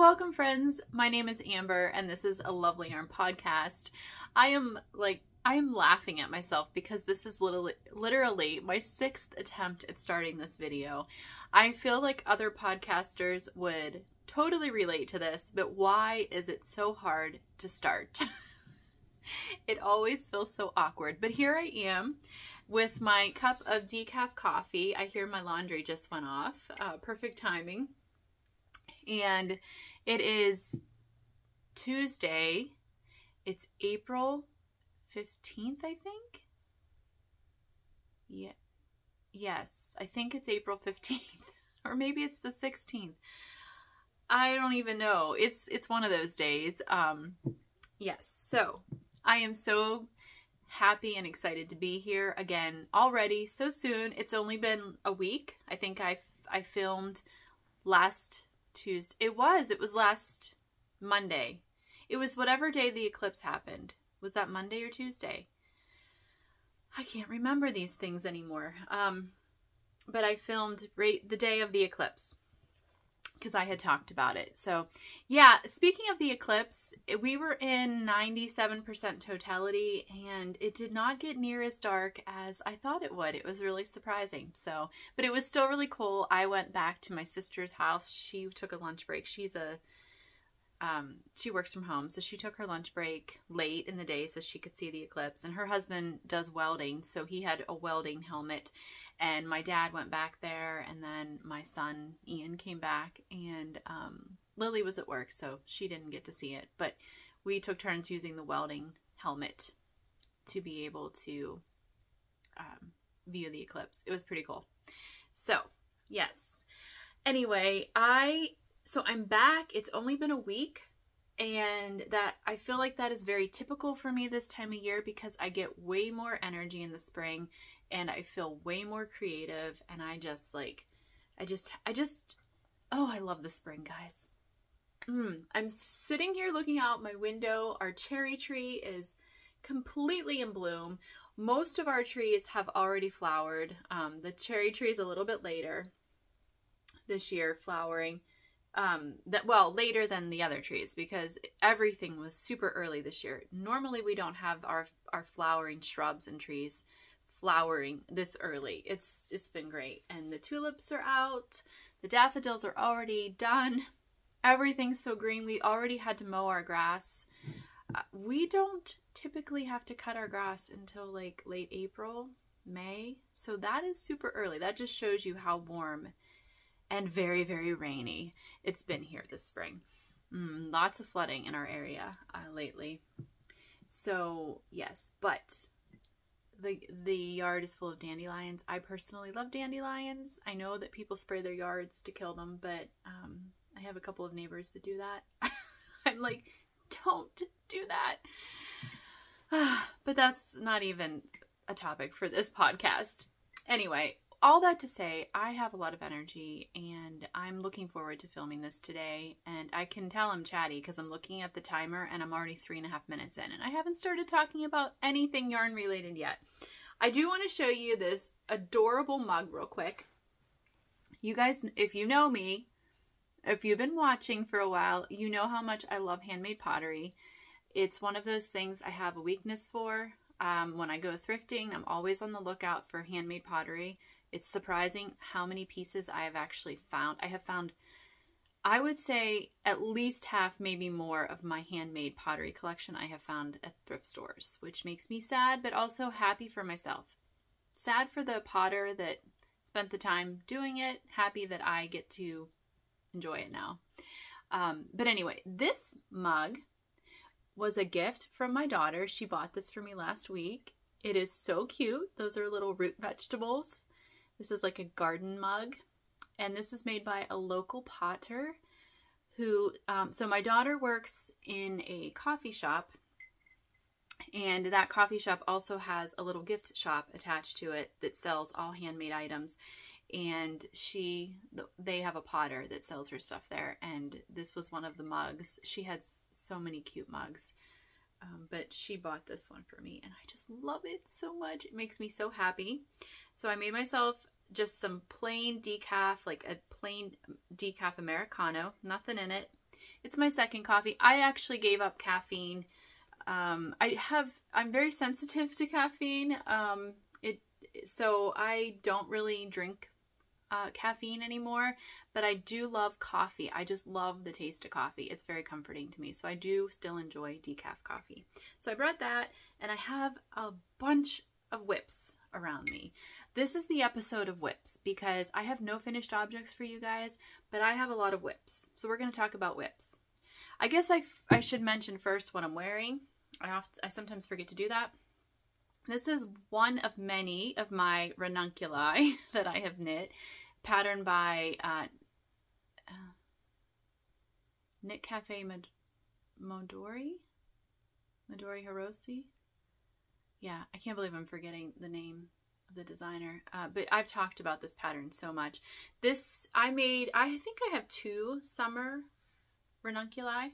welcome friends. My name is Amber and this is a Lovely Yarn podcast. I am like I am laughing at myself because this is literally literally my sixth attempt at starting this video. I feel like other podcasters would totally relate to this, but why is it so hard to start? it always feels so awkward. But here I am with my cup of decaf coffee. I hear my laundry just went off. Uh, perfect timing and it is Tuesday. It's April 15th, I think. Yeah. Yes, I think it's April 15th or maybe it's the 16th. I don't even know. It's it's one of those days. Um yes. So, I am so happy and excited to be here again already so soon. It's only been a week. I think I I filmed last Tuesday. It was. It was last Monday. It was whatever day the eclipse happened. Was that Monday or Tuesday? I can't remember these things anymore. Um, but I filmed right the day of the eclipse because I had talked about it. So, yeah, speaking of the eclipse, we were in 97% totality and it did not get near as dark as I thought it would. It was really surprising. So, but it was still really cool. I went back to my sister's house. She took a lunch break. She's a um, she works from home, so she took her lunch break late in the day so she could see the eclipse. And her husband does welding, so he had a welding helmet and my dad went back there and then my son Ian came back and um, Lily was at work so she didn't get to see it but we took turns using the welding helmet to be able to um, view the eclipse. It was pretty cool. So yes. Anyway I so I'm back. It's only been a week and that I feel like that is very typical for me this time of year because I get way more energy in the spring and I feel way more creative and I just like I just I just oh I love the spring guys. Mm, I'm sitting here looking out my window. Our cherry tree is completely in bloom. Most of our trees have already flowered. Um, the cherry tree is a little bit later this year flowering um that well later than the other trees because everything was super early this year. Normally we don't have our our flowering shrubs and trees flowering this early. It's it's been great. And the tulips are out. The daffodils are already done. Everything's so green. We already had to mow our grass. Uh, we don't typically have to cut our grass until like late April, May. So that is super early. That just shows you how warm and very, very rainy it's been here this spring. Mm, lots of flooding in our area uh, lately. So, yes, but the the yard is full of dandelions. I personally love dandelions. I know that people spray their yards to kill them, but um, I have a couple of neighbors that do that. I'm like, don't do that. but that's not even a topic for this podcast. Anyway, all that to say, I have a lot of energy and I'm looking forward to filming this today. And I can tell I'm chatty because I'm looking at the timer and I'm already three and a half minutes in and I haven't started talking about anything yarn related yet. I do want to show you this adorable mug real quick. You guys, if you know me, if you've been watching for a while, you know how much I love handmade pottery. It's one of those things I have a weakness for. Um, when I go thrifting, I'm always on the lookout for handmade pottery it's surprising how many pieces I have actually found. I have found, I would say, at least half, maybe more of my handmade pottery collection I have found at thrift stores, which makes me sad, but also happy for myself. Sad for the potter that spent the time doing it, happy that I get to enjoy it now. Um, but anyway, this mug was a gift from my daughter. She bought this for me last week. It is so cute. Those are little root vegetables. This is like a garden mug. And this is made by a local potter who, um, so my daughter works in a coffee shop and that coffee shop also has a little gift shop attached to it that sells all handmade items and she they have a potter that sells her stuff there and this was one of the mugs she had so many cute mugs um, but she bought this one for me and I just love it so much it makes me so happy so I made myself just some plain decaf, like a plain decaf Americano, nothing in it. It's my second coffee. I actually gave up caffeine. Um, I have, I'm very sensitive to caffeine. Um, it, so I don't really drink uh, caffeine anymore, but I do love coffee. I just love the taste of coffee. It's very comforting to me. So I do still enjoy decaf coffee. So I brought that and I have a bunch of WIPs around me. This is the episode of WIPs because I have no finished objects for you guys, but I have a lot of WIPs. So we're going to talk about WIPs. I guess I, I should mention first what I'm wearing. I, often, I sometimes forget to do that. This is one of many of my ranunculi that I have knit, patterned by uh, uh, Knit Cafe Mod Modori? Midori? Yeah, I can't believe I'm forgetting the name of the designer. Uh, but I've talked about this pattern so much. This, I made, I think I have two summer ranunculi.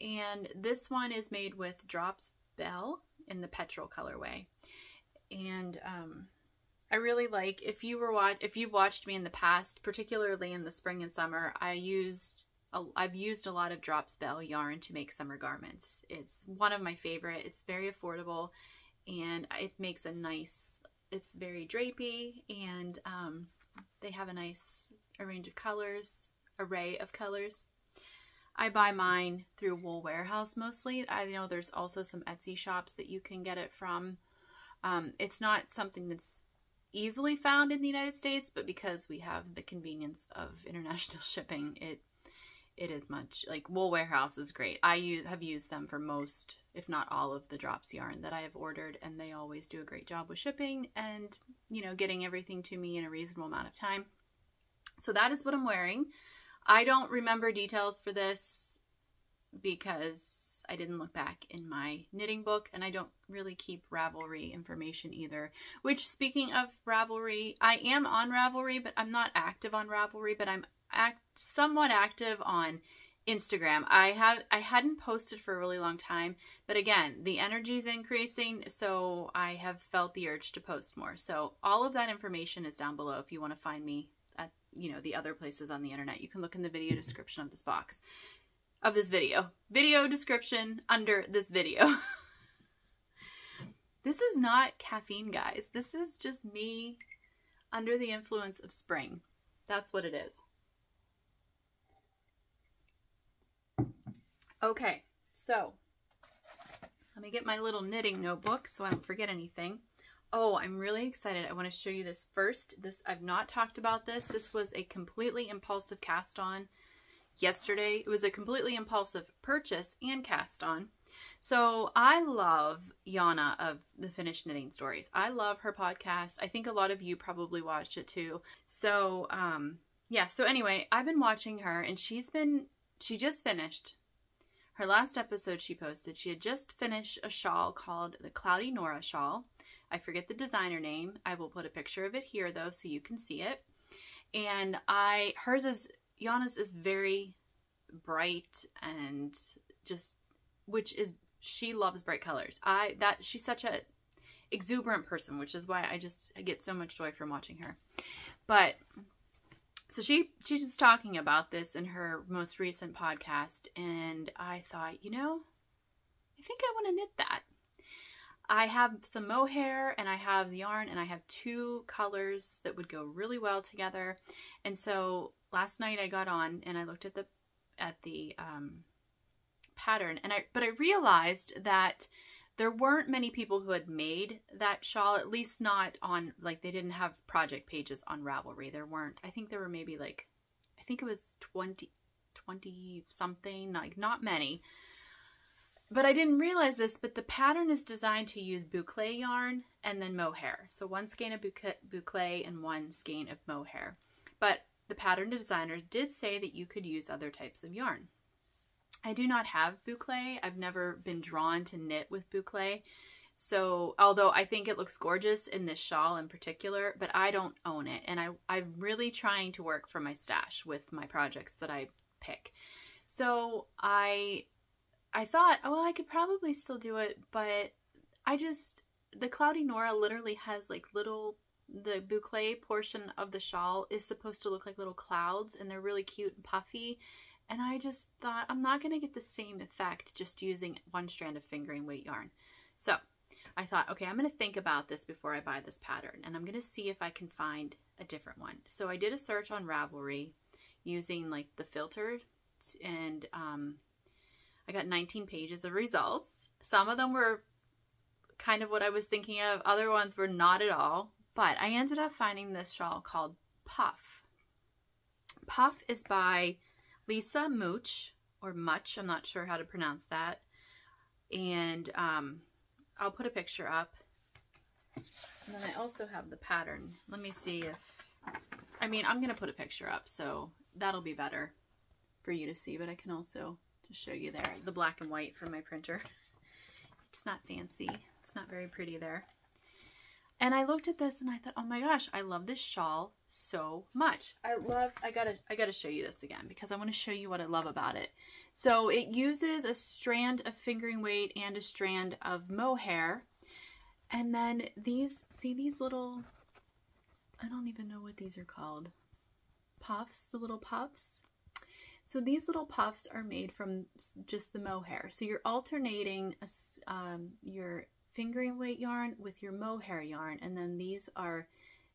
And this one is made with Drops Belle in the petrol colorway. And um, I really like, if you were watch, if you've watched me in the past, particularly in the spring and summer, I used I've used a lot of Drops Belle yarn to make summer garments. It's one of my favorite. It's very affordable and it makes a nice, it's very drapey and um, they have a nice a range of colors, array of colors. I buy mine through Wool Warehouse mostly. I know there's also some Etsy shops that you can get it from. Um, it's not something that's easily found in the United States, but because we have the convenience of international shipping, it it is much like Wool Warehouse is great. I use, have used them for most, if not all, of the drops yarn that I have ordered, and they always do a great job with shipping and you know getting everything to me in a reasonable amount of time. So that is what I'm wearing. I don't remember details for this because I didn't look back in my knitting book and I don't really keep Ravelry information either. Which speaking of Ravelry, I am on Ravelry, but I'm not active on Ravelry, but I'm act somewhat active on Instagram. I have I hadn't posted for a really long time, but again, the energy is increasing, so I have felt the urge to post more. So all of that information is down below if you want to find me at you know the other places on the internet. You can look in the video mm-hmm. description of this box of this video. Video description under this video. this is not caffeine, guys. This is just me under the influence of spring. That's what it is. Okay, so let me get my little knitting notebook so I don't forget anything. Oh, I'm really excited. I want to show you this first. This I've not talked about this. This was a completely impulsive cast on yesterday. It was a completely impulsive purchase and cast on. So I love Yana of the Finished Knitting Stories. I love her podcast. I think a lot of you probably watched it too. So um yeah, so anyway, I've been watching her and she's been she just finished her last episode she posted, she had just finished a shawl called the Cloudy Nora shawl. I forget the designer name. I will put a picture of it here though so you can see it. And I hers is Yana's is very bright and just which is she loves bright colors. I that she's such a exuberant person, which is why I just I get so much joy from watching her. But so she she's just talking about this in her most recent podcast and I thought, you know, I think I want to knit that. I have some mohair and I have the yarn and I have two colors that would go really well together. And so last night I got on and I looked at the at the um, pattern and I but I realized that there weren't many people who had made that shawl, at least not on, like, they didn't have project pages on Ravelry. There weren't, I think there were maybe like, I think it was 20, 20 something, like, not many. But I didn't realize this, but the pattern is designed to use boucle yarn and then mohair. So one skein of boucle and one skein of mohair. But the pattern designer did say that you could use other types of yarn. I do not have boucle. I've never been drawn to knit with boucle. So, although I think it looks gorgeous in this shawl in particular, but I don't own it. And I, I'm really trying to work for my stash with my projects that I pick. So I, I thought, oh, well, I could probably still do it, but I just, the Cloudy Nora literally has like little, the boucle portion of the shawl is supposed to look like little clouds and they're really cute and puffy And I just thought, I'm not going to get the same effect just using one strand of fingering weight yarn. So I thought, okay, I'm going to think about this before I buy this pattern. And I'm going to see if I can find a different one. So I did a search on Ravelry using like the filter and um, I got 19 pages of results. Some of them were kind of what I was thinking of. Other ones were not at all. But I ended up finding this shawl called Puff. Puff is by Lisa Mooch or Mutch. I'm not sure how to pronounce that. And um, I'll put a picture up. And then I also have the pattern. Let me see if, I mean, I'm going to put a picture up, so that'll be better for you to see, but I can also just show you there, the black and white from my printer. It's not fancy. It's not very pretty there. And I looked at this and I thought, oh my gosh, I love this shawl so much. I love, I gotta, I gotta show you this again because I want to show you what I love about it. So it uses a strand of fingering weight and a strand of mohair. And then these, see these little, I don't even know what these are called. Puffs, the little puffs. So these little puffs are made from just the mohair. So you're alternating a, um, your fingering weight yarn with your mohair yarn, and then these are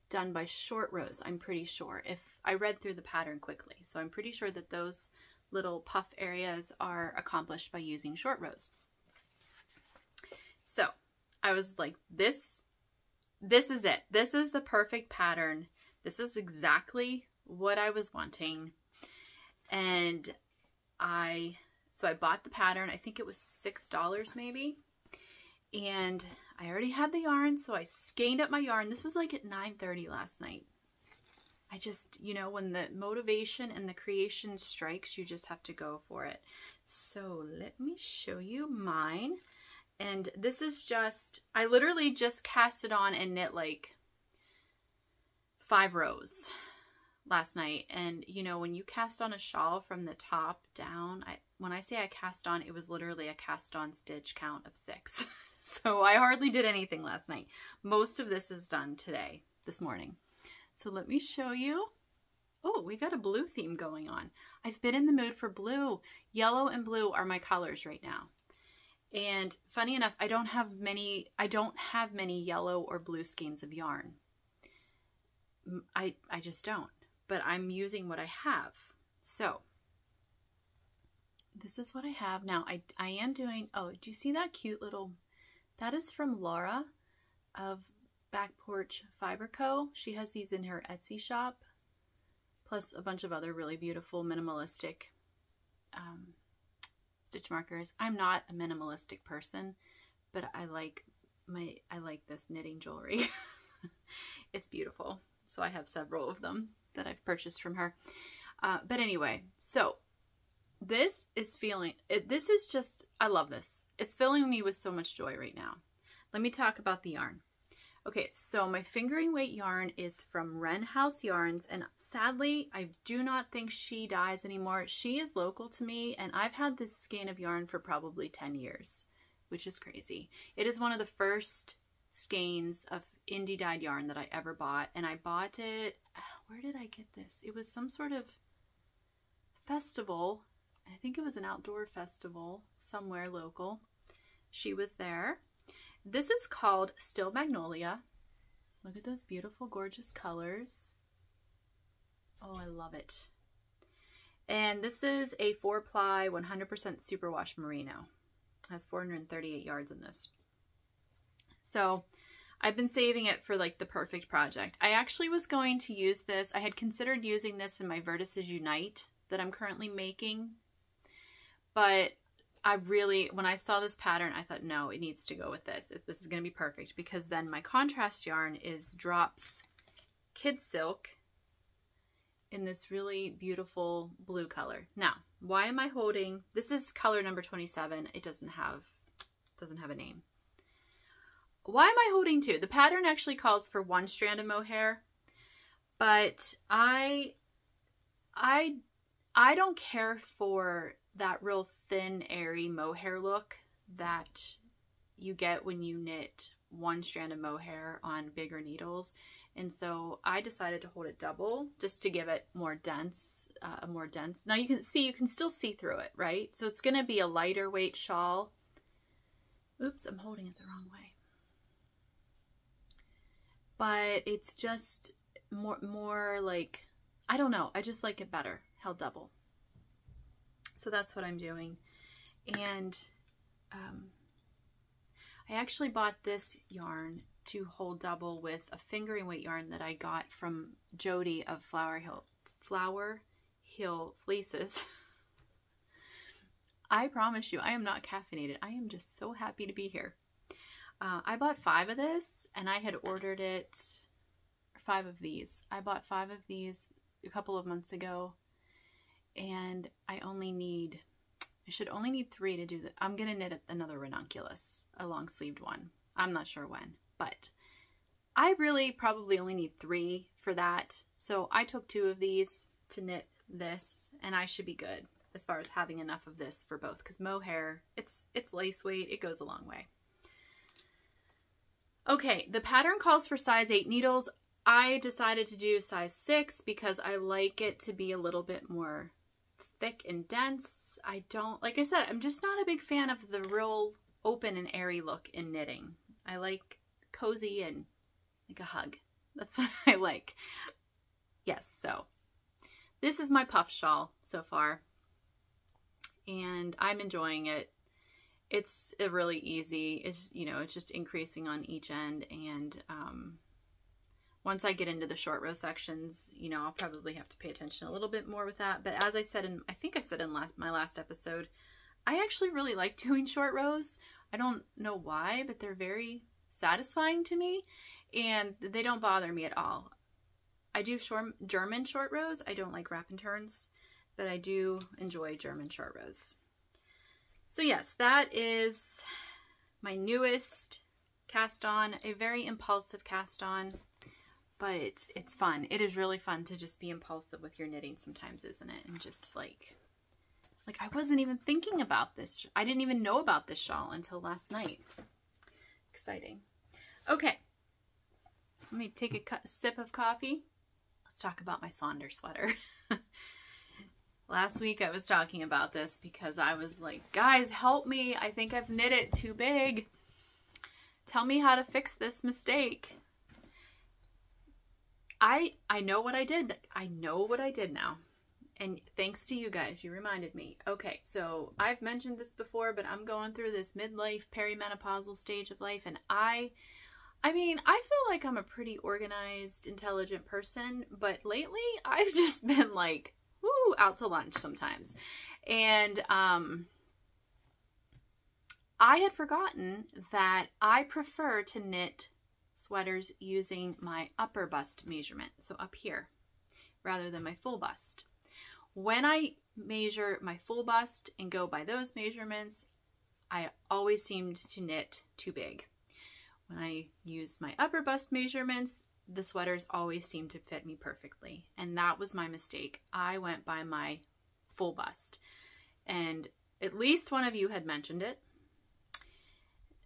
done by short rows, I'm pretty sure, if I read through the pattern quickly. So I'm pretty sure that those little puff areas are accomplished by using short rows. So I was like, this, this is it. This is the perfect pattern. This is exactly what I was wanting. And I, so I bought the pattern. I think it was $6 maybe. And I already had the yarn, so I skeined up my yarn. This was like at 9.30 last night. I just, you know, when the motivation and the creation strikes, you just have to go for it. So let me show you mine. And this is just, I literally just cast it on and knit like five rows last night. And you know, when you cast on a shawl from the top down, I when I say I cast on, it was literally a cast on stitch count of six. so I hardly did anything last night. Most of this is done today, this morning. So let me show you. Oh, we got a blue theme going on. I've been in the mood for blue. Yellow and blue are my colors right now. And funny enough, I don't have many, I don't have many yellow or blue skeins of yarn. I, I just don't but I'm using what I have. So this is what I have. Now I, I am doing, oh, do you see that cute little, that is from Laura of Back Porch Fiber Co. She has these in her Etsy shop, plus a bunch of other really beautiful minimalistic um, stitch markers. I'm not a minimalistic person, but I like my, I like this knitting jewelry. it's beautiful. So I have several of them that I've purchased from her. Uh, but anyway, so this is feeling, it, this is just, I love this. It's filling me with so much joy right now. Let me talk about the yarn. Okay, so my fingering weight yarn is from Wren House Yarns, and sadly, I do not think she dyes anymore. She is local to me, and I've had this skein of yarn for probably 10 years, which is crazy. It is one of the first skeins of indie dyed yarn that I ever bought, and I bought it where did I get this? It was some sort of festival. I think it was an outdoor festival somewhere local. She was there. This is called Steel Magnolia. Look at those beautiful, gorgeous colors. Oh, I love it. And this is a four ply 100% superwash merino. It has 438 yards in this. So I've been saving it for like the perfect project. I actually was going to use this. I had considered using this in my Vertices Unite that I'm currently making. But I really, when I saw this pattern, I thought, no, it needs to go with this. This is going to be perfect because then my contrast yarn is Drops Kid Silk in this really beautiful blue color. Now, why am I holding, this is color number 27. It doesn't have, doesn't have a name. Why am I holding two? The pattern actually calls for one strand of mohair, but I, I, I don't care for that real thin, airy mohair look that you get when you knit one strand of mohair on bigger needles. And so I decided to hold it double just to give it more dense, uh, more dense. Now you can see, you can still see through it, right? So it's going to be a lighter weight shawl. Oops, I'm holding it the wrong way. But it's just more, more like, I don't know. I just like it better, held double. So that's what I'm doing. And um, I actually bought this yarn to hold double with a fingering weight yarn that I got from Jody of Flower Hill Flower Hill Fleeces. I promise you, I am not caffeinated. I am just so happy to be here. Uh, I bought five of this and I had ordered it, five of these. I bought five of these a couple of months ago and I only need, I should only need three to do that. I'm going to knit another ranunculus, a long sleeved one. I'm not sure when but I really probably only need three for that. So I took two of these to knit this and I should be good as far as having enough of this for both because mohair, it's, it's lace weight, it goes a long way. Okay, the pattern calls for size 8 needles. I decided to do size 6 because I like it to be a little bit more thick and dense. I don't, like I said, I'm just not a big fan of the real open and airy look in knitting. I like cozy and like a hug. That's what I like. Yes, so this is my puff shawl so far. And I'm enjoying it. It's really easy. It's, you know, it's just increasing on each end. And um, once I get into the short row sections, you know, I'll probably have to pay attention a little bit more with that. But as I said in, I think I said in last my last episode, I actually really like doing short rows. I don't know why, but they're very satisfying to me and they don't bother me at all. I do short, German short rows. I don't like wrap and turns, but I do enjoy German short rows. So yes, that is my newest cast on, a very impulsive cast on, but it's fun. It is really fun to just be impulsive with your knitting sometimes, isn't it? And just like, like I wasn't even thinking about this. I didn't even know about this shawl until last night. Exciting. Okay. Let me take a sip of coffee. Let's talk about my Sonder sweater. Last week I was talking about this because I was like, guys, help me. I think I've knit it too big. Tell me how to fix this mistake. I I know what I did. I know what I did now. And thanks to you guys, you reminded me. Okay, so I've mentioned this before, but I'm going through this midlife perimenopausal stage of life and I I mean, I feel like I'm a pretty organized, intelligent person, but lately I've just been like, woo, out to lunch sometimes. And um, I had forgotten that I prefer to knit sweaters using my upper bust measurement, so up here, rather than my full bust. When I measure my full bust and go by those measurements, I always seemed to knit too big. When I use my upper bust measurements, the sweaters always seemed to fit me perfectly. And that was my mistake. I went by my full bust. And at least one of you had mentioned it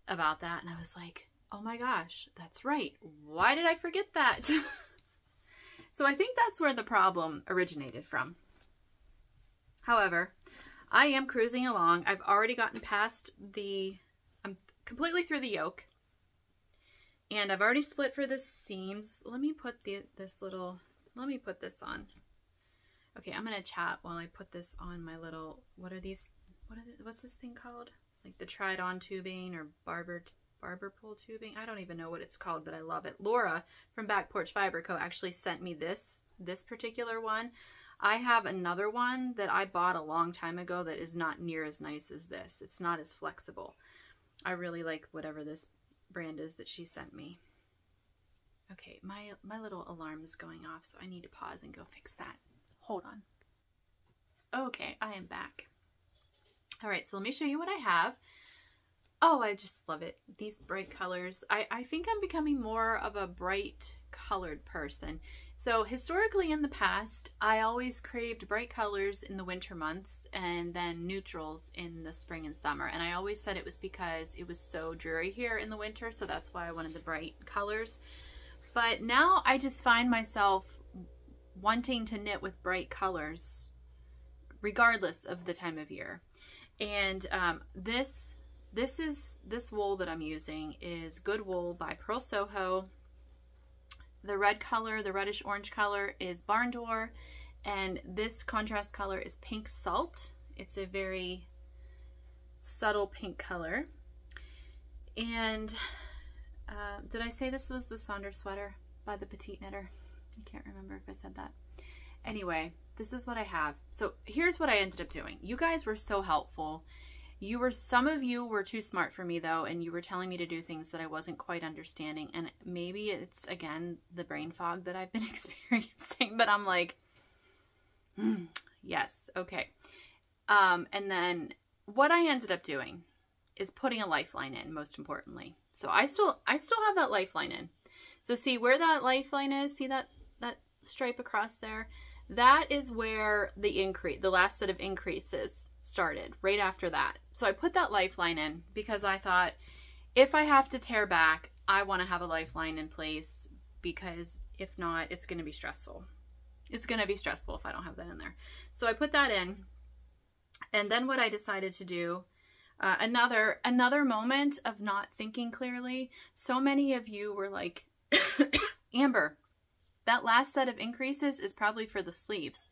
about that. And I was like, oh my gosh, that's right. Why did I forget that? so I think that's where the problem originated from. However, I am cruising along. I've already gotten past the, I'm completely through the yoke. And I've already split for the seams. Let me put the this little, let me put this on. Okay, I'm going to chat while I put this on my little, what are these, what are the, what's this thing called? Like the tried on tubing or barber, barber pole tubing. I don't even know what it's called, but I love it. Laura from Back Porch Fiber Co. actually sent me this, this particular one. I have another one that I bought a long time ago that is not near as nice as this. It's not as flexible. I really like whatever this brand is that she sent me. Okay, my, my little alarm is going off, so I need to pause and go fix that. Hold on. Okay, I am back. All right, so let me show you what I have. Oh, I just love it. These bright colors. I, I think I'm becoming more of a bright colored person. So historically in the past, I always craved bright colors in the winter months and then neutrals in the spring and summer. And I always said it was because it was so dreary here in the winter. So that's why I wanted the bright colors. But now I just find myself wanting to knit with bright colors regardless of the time of year. And um, this this is this wool that I'm using is Good Wool by Purl Soho. The red color, the reddish orange color is Barn Door, and this contrast color is Pink Salt. It's a very subtle pink color. And uh, did I say this was the Sonder sweater by the Petite Knitter? I can't remember if I said that. Anyway, this is what I have. So here's what I ended up doing. You guys were so helpful. You were, some of you were too smart for me though, and you were telling me to do things that I wasn't quite understanding. And maybe it's, again, the brain fog that I've been experiencing, but I'm like, mm, yes, okay. Um, and then what I ended up doing is putting a lifeline in, most importantly. So I still, I still have that lifeline in. So see where that lifeline is? See that, that stripe across there? That is where the increase, the last set of increases started, right after that. So I put that lifeline in because I thought if I have to tear back, I want to have a lifeline in place because if not, it's going to be stressful. It's going to be stressful if I don't have that in there. So I put that in. And then what I decided to do uh, another another moment of not thinking clearly. So many of you were like, Amber, that last set of increases is probably for the sleeves.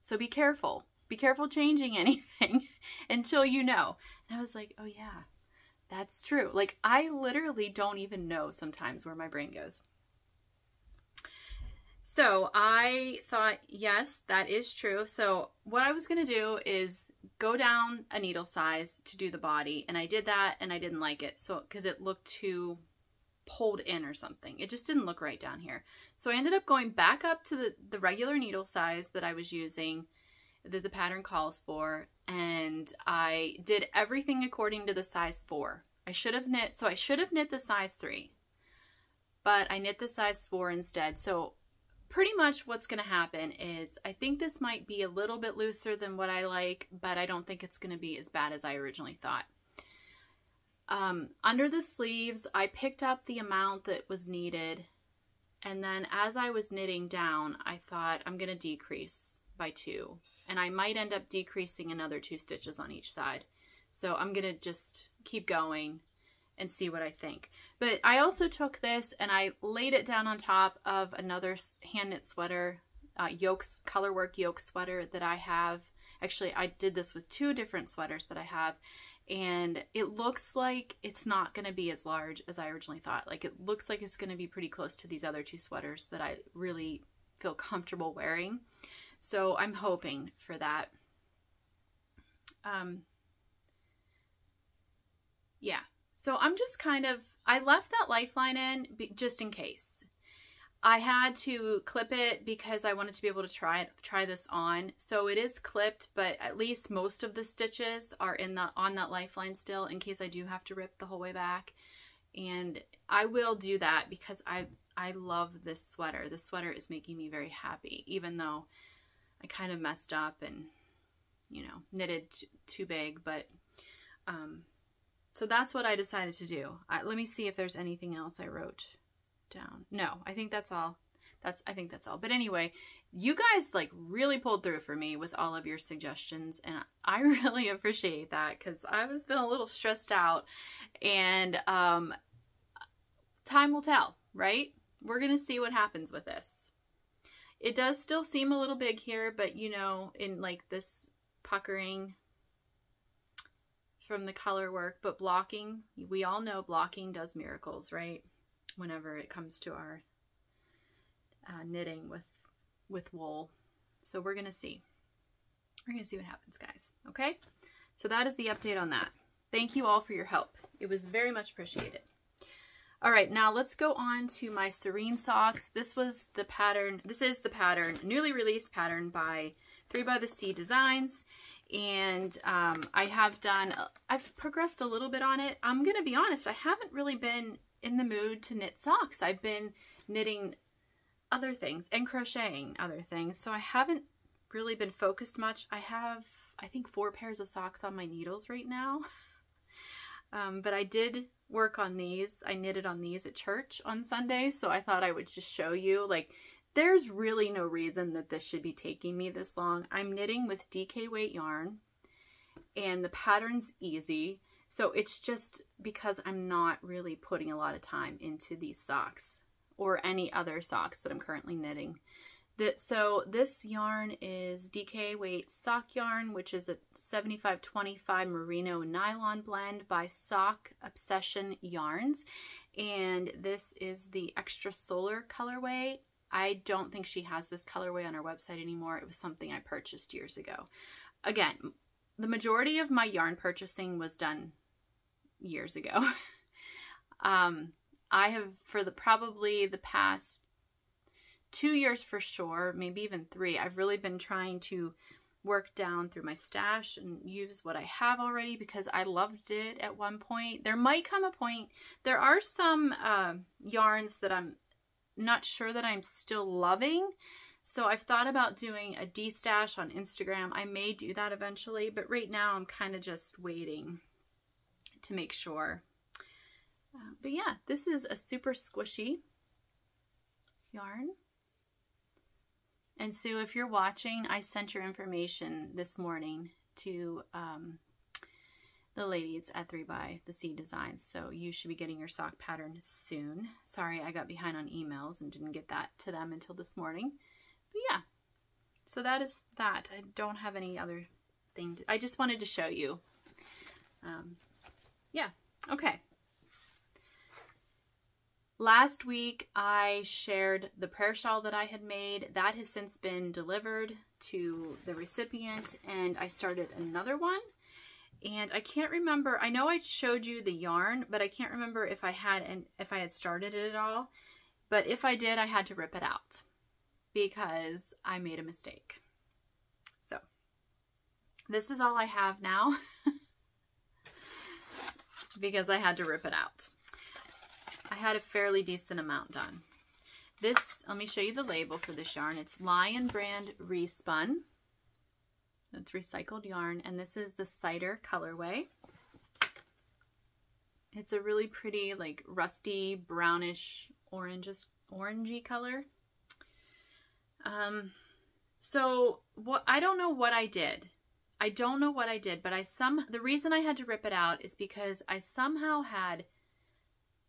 So be careful. Be careful changing anything until you know. And I was like, oh yeah, that's true. Like I literally don't even know sometimes where my brain goes. So I thought, yes, that is true. So what I was going to do is go down a needle size to do the body. And I did that and I didn't like it. So, cause it looked too pulled in or something. It just didn't look right down here. So I ended up going back up to the, the regular needle size that I was using, that the pattern calls for, and I did everything according to the size 4. I should have knit, so I should have knit the size 3, but I knit the size 4 instead. So pretty much what's going to happen is I think this might be a little bit looser than what I like, but I don't think it's going to be as bad as I originally thought. Um, under the sleeves, I picked up the amount that was needed. And then as I was knitting down, I thought I'm going to decrease by two. And I might end up decreasing another two stitches on each side. So I'm going to just keep going and see what I think. But I also took this and I laid it down on top of another hand knit sweater, uh, yokes, colorwork yoke sweater that I have. Actually, I did this with two different sweaters that I have and it looks like it's not going to be as large as I originally thought. Like it looks like it's going to be pretty close to these other two sweaters that I really feel comfortable wearing. So I'm hoping for that. Um, yeah. So I'm just kind of, I left that lifeline in just in case. I had to clip it because I wanted to be able to try it, try this on. So it is clipped, but at least most of the stitches are in the on that lifeline still in case I do have to rip the whole way back. And I will do that because I I love this sweater. This sweater is making me very happy, even though I kind of messed up and you know knitted too big, but um, so that's what I decided to do. I, let me see if there's anything else I wrote down. No, I think that's all. That's I think that's all. But anyway, you guys like really pulled through for me with all of your suggestions and I really appreciate that cuz I was feeling a little stressed out and um time will tell, right? We're going to see what happens with this. It does still seem a little big here, but you know, in like this puckering from the color work, but blocking, we all know blocking does miracles, right? Whenever it comes to our uh, knitting with with wool. So we're going to see. We're going to see what happens, guys. Okay? So that is the update on that. Thank you all for your help. It was very much appreciated. All right, now let's go on to my Serene socks. This was the pattern, this is the pattern, newly released pattern by 3 by the Sea Designs. And um, I have done, I've progressed a little bit on it. I'm going to be honest, I haven't really been in the mood to knit socks. I've been knitting other things and crocheting other things. So I haven't really been focused much. I have, I think, four pairs of socks on my needles right now. Um, but I did work on these. I knitted on these at church on Sunday, so I thought I would just show you. Like, there's really no reason that this should be taking me this long. I'm knitting with DK weight yarn, and the pattern's easy. So it's just because I'm not really putting a lot of time into these socks or any other socks that I'm currently knitting. That so this yarn is DK weight sock yarn, which is a 7525 merino nylon blend by Sock Obsession Yarns. And this is the extra solar colorway. I don't think she has this colorway on her website anymore. It was something I purchased years ago. Again, the majority of my yarn purchasing was done years ago. um, I have, for the probably the past two years for sure, maybe even three, I've really been trying to work down through my stash and use what I have already because I loved it at one point. There might come a point, there are some uh, yarns that I'm not sure that I'm still loving. So I've thought about doing a destash on Instagram. I may do that eventually, but right now I'm kind of just waiting to make sure. Uh, but yeah, this is a super squishy yarn. And Sue, if you're watching, I sent your information this morning to um, the ladies at 3 by the Sea Designs. So you should be getting your sock pattern soon. Sorry, I got behind on emails and didn't get that to them until this morning. But yeah, so that is that. I don't have any other thing. To, I just wanted to show you. Um, yeah, okay. Last week, I shared the prayer shawl that I had made. That has since been delivered to the recipient, and I started another one. And I can't remember, I know I showed you the yarn, but I can't remember if I had and if I had started it at all. But if I did, I had to rip it out because I made a mistake. So, this is all I have now because I had to rip it out. I had a fairly decent amount done. This, let me show you the label for this yarn. It's Lion Brand Respun. It's recycled yarn, and this is the cider colorway. It's a really pretty, like, rusty, brownish, oranges, orangey color. Um, so, what I don't know what I did. I don't know what I did, but I some the reason I had to rip it out is because I somehow had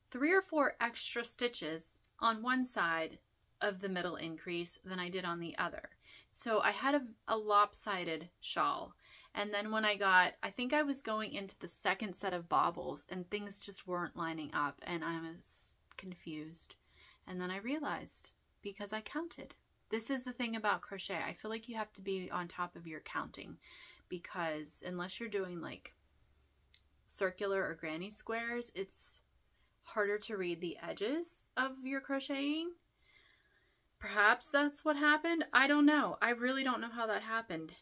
three or four extra stitches on one side of the middle increase than I did on the other. So I had a, a, lopsided shawl. And then when I got, I think I was going into the second set of baubles and things just weren't lining up and I was confused. And then I realized because I counted. This is the thing about crochet. I feel like you have to be on top of your counting because unless you're doing like circular or granny squares, it's harder to read the edges of your crocheting. Perhaps that's what happened. I don't know. I really don't know how that happened.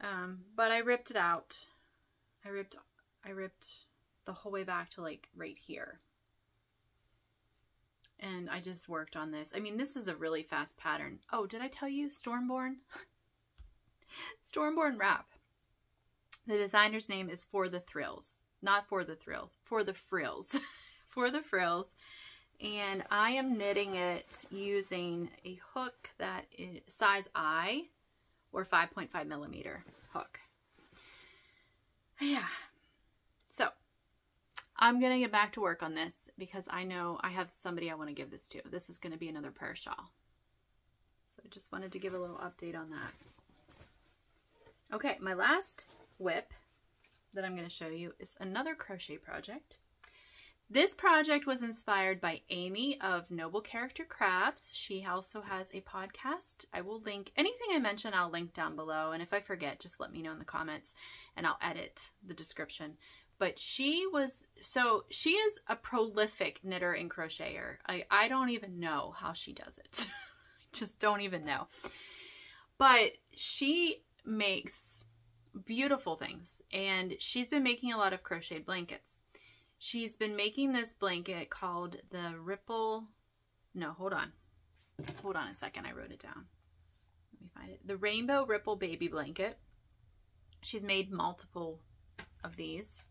Um, but I ripped it out. I ripped, I ripped the whole way back to like right here. And I just worked on this. I mean, this is a really fast pattern. Oh, did I tell you Stormborn? Stormborn Wrap. The designer's name is For the Thrills. Not For the Thrills, For the Frills. for the frills. And I am knitting it using a hook that is size I or 5.5 millimeter hook. Yeah. So I'm going to get back to work on this because I know I have somebody I want to give this to. This is going to be another prayer shawl. So I just wanted to give a little update on that. Okay, my last WIP that I'm going to show you is another crochet project. This project was inspired by Amy of Noble Character Crafts. She also has a podcast. I will link anything I mention, I'll link down below. And if I forget, just let me know in the comments and I'll edit the description. But she was, so she is a prolific knitter and crocheter. I, I don't even know how she does it. I just don't even know. But she makes beautiful things and she's been making a lot of crocheted blankets. She's been making this blanket called the Ripple. No, hold on. Hold on a second. I wrote it down. Let me find it. The Rainbow Ripple Baby Blanket. She's made multiple of these.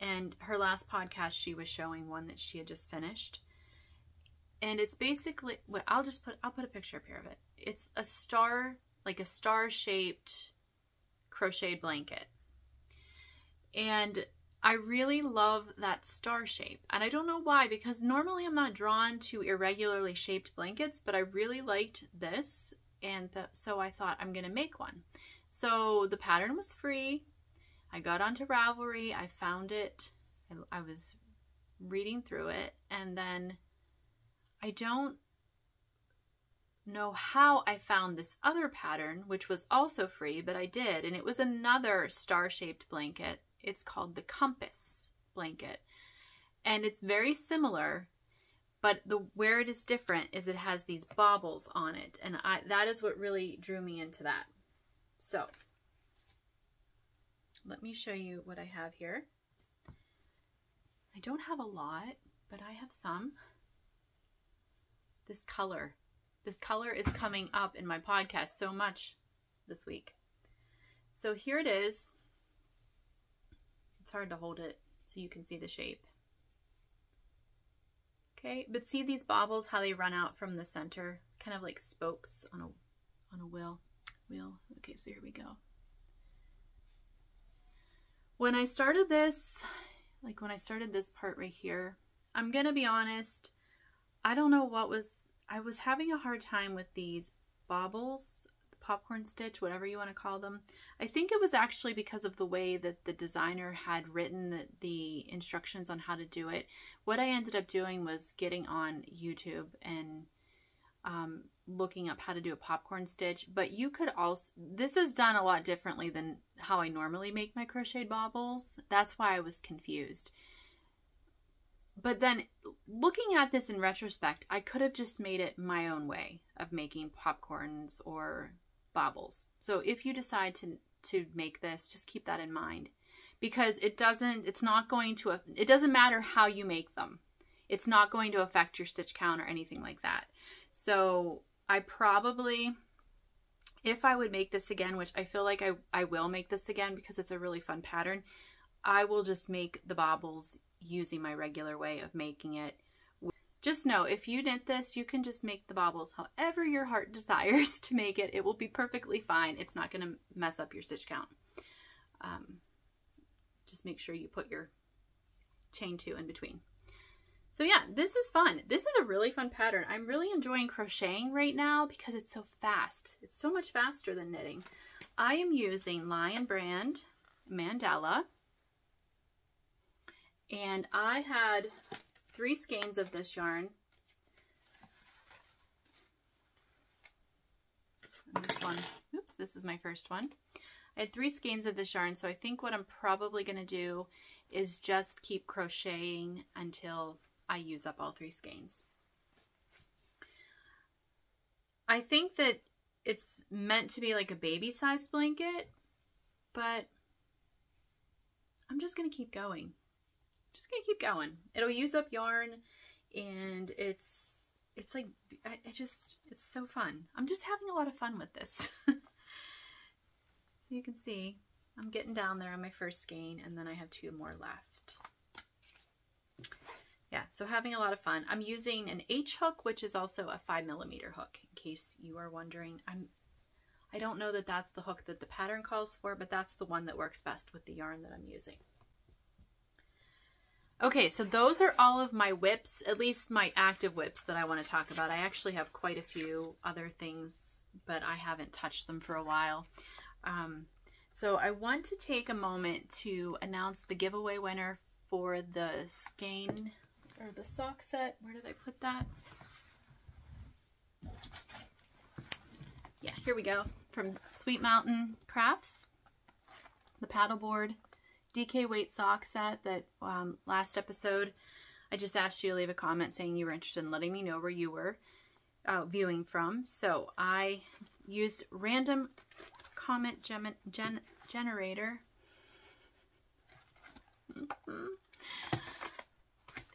And her last podcast she was showing one that she had just finished and it's basically well, I'll just put I'll put a picture up here of it. It's a star like a star shaped crocheted blanket. And I really love that star shape. And I don't know why because normally I'm not drawn to irregularly shaped blankets, but I really liked this and so I thought I'm going to make one. So the pattern was free. I got onto Ravelry, I found it. I, I was reading through it and then I don't know how I found this other pattern, which was also free, but I did, and it was another star-shaped blanket. It's called the Compass blanket, and it's very similar, but the where it is different is it has these baubles on it, and I that is what really drew me into that. So, let me show you what I have here. I don't have a lot, but I have some this color. This color is coming up in my podcast so much this week. So here it is. It's hard to hold it so you can see the shape. Okay, but see these baubles, how they run out from the center, kind of like spokes on a on a wheel. Wheel. Okay, so here we go. When I started this, like when I started this part right here, I'm going to be honest, I don't know what was, I was having a hard time with these baubles, popcorn stitch, whatever you want to call them. I think it was actually because of the way that the designer had written the, the instructions on how to do it. What I ended up doing was getting on YouTube and um, looking up how to do a popcorn stitch, but you could also, this is done a lot differently than how I normally make my crocheted baubles. That's why I was confused. But then looking at this in retrospect, I could have just made it my own way of making popcorns or baubles. So if you decide to to make this, just keep that in mind because it doesn't it's not going to it doesn't matter how you make them. It's not going to affect your stitch count or anything like that. So I probably if I would make this again, which I feel like I, I will make this again because it's a really fun pattern, I will just make the baubles using my regular way of making it. Just know, if you knit this, you can just make the baubles however your heart desires to make it. It will be perfectly fine. It's not going to mess up your stitch count. Um, just make sure you put your chain two in between. So yeah, this is fun. This is a really fun pattern. I'm really enjoying crocheting right now because it's so fast. It's so much faster than knitting. I am using Lion Brand Mandala and I had three skeins of this yarn. This one, oops, this is my first one. I had three skeins of this yarn, so I think what I'm probably going to do is just keep crocheting until I use up all three skeins. I think that it's meant to be like a baby-sized blanket, but I'm just going to keep going just gonna keep going. It'll use up yarn and it's, it's like, I, I just, it's so fun. I'm just having a lot of fun with this. so you can see I'm getting down there on my first skein and then I have two more left. Yeah, so having a lot of fun. I'm using an H hook, which is also a five millimeter hook, in case you are wondering. I'm, I don't know that that's the hook that the pattern calls for, but that's the one that works best with the yarn that I'm using. Okay, so those are all of my WIPs, at least my active WIPs that I want to talk about. I actually have quite a few other things, but I haven't touched them for a while. Um, so I want to take a moment to announce the giveaway winner for the skein or the sock set. Where did I put that? Yeah, here we go. From Sweet Mountain Crafts, the paddleboard DK weight sock set that um, last episode I just asked you to leave a comment saying you were interested in letting me know where you were uh, viewing from. So I used random comment gen gen generator.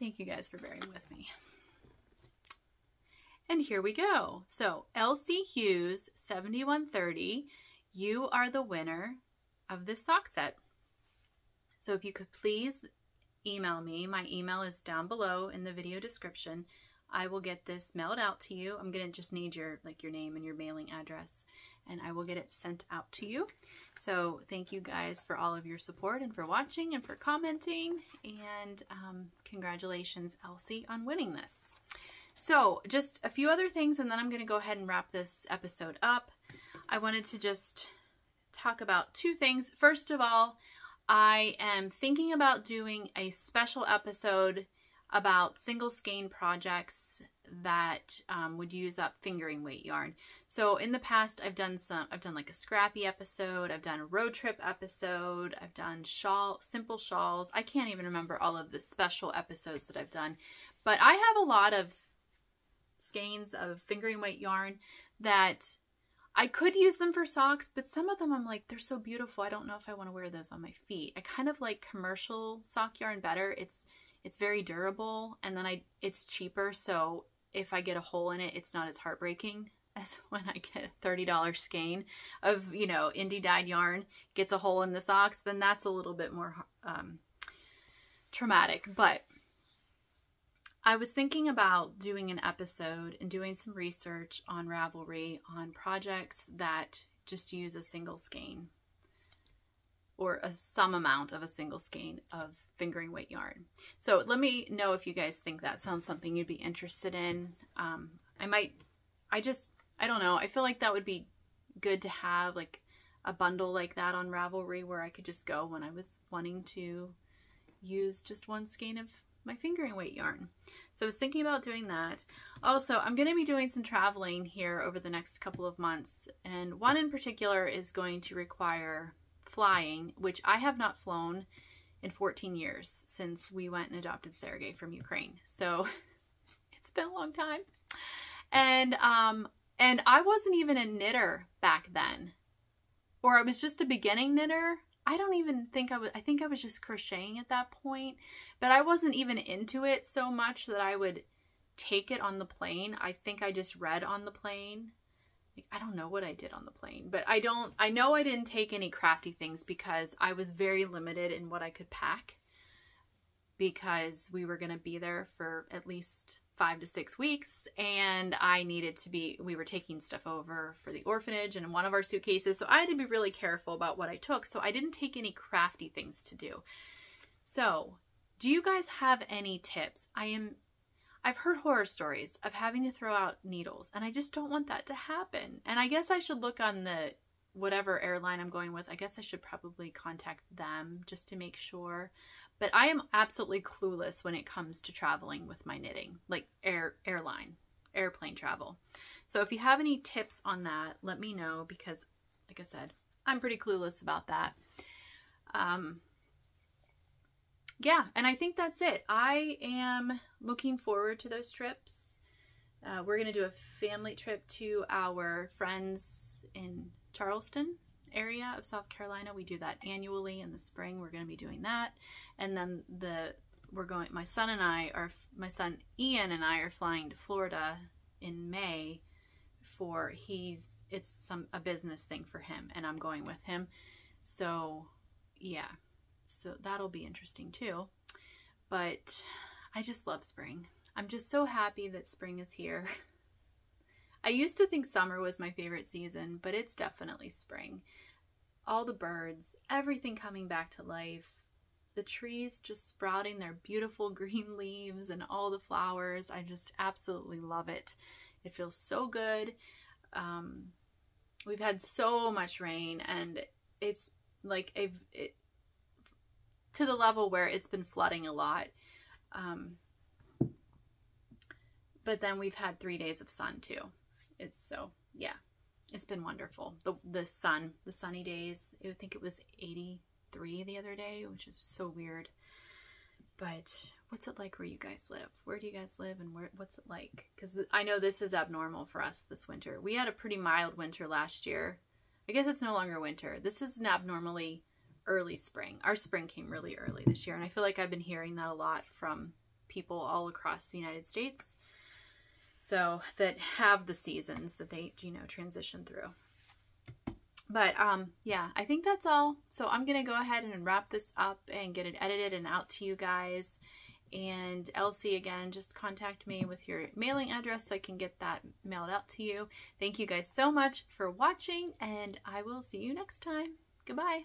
Thank you guys for bearing with me. And here we go. So Elsie Hughes 7130, you are the winner of this sock set. So if you could please email me. My email is down below in the video description. I will get this mailed out to you. I'm going to just need your like your name and your mailing address and I will get it sent out to you. So thank you guys for all of your support and for watching and for commenting and um, congratulations Elsie on winning this. So just a few other things and then I'm going to go ahead and wrap this episode up. I wanted to just talk about two things. First of all, I am thinking about doing a special episode about single skein projects that um, would use up fingering weight yarn. So in the past, I've done some, I've done like a scrappy episode, I've done a road trip episode, I've done shawl, simple shawls. I can't even remember all of the special episodes that I've done, but I have a lot of skeins of fingering weight yarn that I could use them for socks, but some of them I'm like, they're so beautiful. I don't know if I want to wear those on my feet. I kind of like commercial sock yarn better. It's it's very durable and then I it's cheaper so if I get a hole in it it's not as heartbreaking as when I get a $30 skein of you know indie dyed yarn gets a hole in the socks then that's a little bit more um, traumatic. But I was thinking about doing an episode and doing some research on Ravelry on projects that just use a single skein or a some amount of a single skein of fingering weight yarn. So let me know if you guys think that sounds something you'd be interested in. Um, I might, I just, I don't know. I feel like that would be good to have like a bundle like that on Ravelry where I could just go when I was wanting to use just one skein of my fingering weight yarn. So I was thinking about doing that. Also, I'm going to be doing some traveling here over the next couple of months. And one in particular is going to require flying, which I have not flown in 14 years since we went and adopted Sergey from Ukraine. So it's been a long time. And um and I wasn't even a knitter back then. Or I was just a beginning knitter. I don't even think I was I think I was just crocheting at that point, but I wasn't even into it so much that I would take it on the plane. I think I just read on the plane I don't know what I did on the plane, but I don't, I know I didn't take any crafty things because I was very limited in what I could pack because we were going to be there for at least five to six weeks and I needed to be, we were taking stuff over for the orphanage and one of our suitcases. So I had to be really careful about what I took. So I didn't take any crafty things to do. So do you guys have any tips? I am I've heard horror stories of having to throw out needles, and I just don't want that to happen. And I guess I should look on the whatever airline I'm going with. I guess I should probably contact them just to make sure. But I am absolutely clueless when it comes to traveling with my knitting, like air airline, airplane travel. So if you have any tips on that, let me know because like I said, I'm pretty clueless about that. Um, yeah, and I think that's it. I am looking forward to those trips. Uh, we're going to do a family trip to our friends in Charleston area of South Carolina. We do that annually in the spring. We're going to be doing that. And then the we're going my son and I are my son Ian and I are flying to Florida in May for he's it's some a business thing for him and I'm going with him. So, yeah. So that'll be interesting too. But I just love spring. I'm just so happy that spring is here. I used to think summer was my favorite season, but it's definitely spring. All the birds, everything coming back to life, the trees just sprouting their beautiful green leaves and all the flowers. I just absolutely love it. It feels so good. Um, we've had so much rain and it's like a, it, to the level where it's been flooding a lot. Um, but then we've had three days of sun too. It's so, yeah, it's been wonderful. The, the sun, the sunny days, I think it was 83 the other day, which is so weird. But what's it like where you guys live? Where do you guys live and where, what's it like? Because I know this is abnormal for us this winter. We had a pretty mild winter last year. I guess it's no longer winter. This is an abnormally early spring. Our spring came really early this year, and I feel like I've been hearing that a lot from people all across the United States. So that have the seasons that they, you know, transition through. but um yeah i think that's all so i'm gonna go ahead and wrap this up and get it edited and out to you guys and elsie again just contact me with your mailing address so i can get that mailed out to you thank you guys so much for watching and i will see you next time goodbye